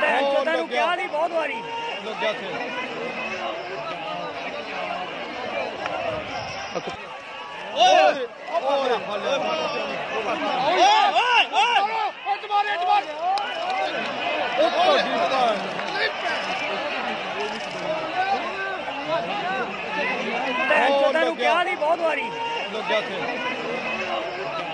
ਭੈਣ ਚੋਦਾਂ ਨੂੰ ਕਿਹਾ ਨਹੀਂ ਬਹੁਤ ਵਾਰੀ। ਲੱਗਿਆ ਉੱਥੇ। ਓਏ! ਓਏ! ਓਏ ਓਏ ਓਏ ਜਮਾਰੇ ਜਮਾਰੇ ਉੱਪਰ ਜੀ ਭੈਣ ਚੋਦਾਂ ਨੂੰ ਕਿਹਾ ਨਹੀਂ ਬਹੁਤ ਵਾਰੀ। ਲੱਗਿਆ ਉੱਥੇ।